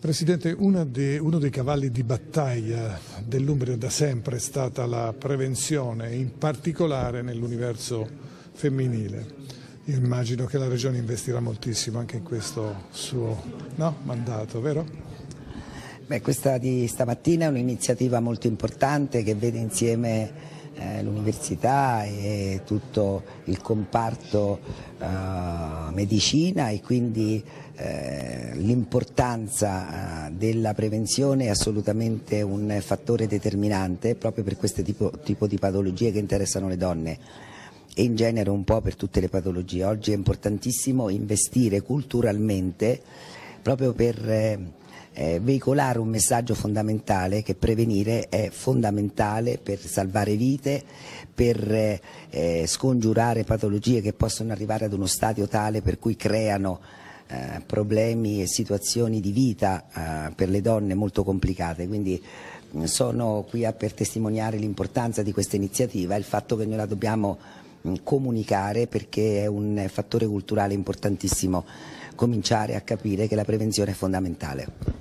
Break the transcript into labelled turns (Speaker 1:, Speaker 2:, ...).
Speaker 1: Presidente, de, uno dei cavalli di battaglia dell'Umbria da sempre è stata la prevenzione, in particolare nell'universo femminile. Io immagino che la Regione investirà moltissimo anche in questo suo no, mandato, vero?
Speaker 2: Beh, questa di stamattina è un'iniziativa molto importante che vede insieme eh, l'università e tutto il comparto eh, medicina e quindi eh, l'importanza eh, della prevenzione è assolutamente un fattore determinante proprio per questo tipo, tipo di patologie che interessano le donne e in genere un po' per tutte le patologie. Oggi è importantissimo investire culturalmente proprio per eh, eh, veicolare un messaggio fondamentale che prevenire è fondamentale per salvare vite, per eh, scongiurare patologie che possono arrivare ad uno stadio tale per cui creano eh, problemi e situazioni di vita eh, per le donne molto complicate. Quindi mm, sono qui a, per testimoniare l'importanza di questa iniziativa e il fatto che noi la dobbiamo mm, comunicare perché è un fattore culturale importantissimo cominciare a capire che la prevenzione è fondamentale.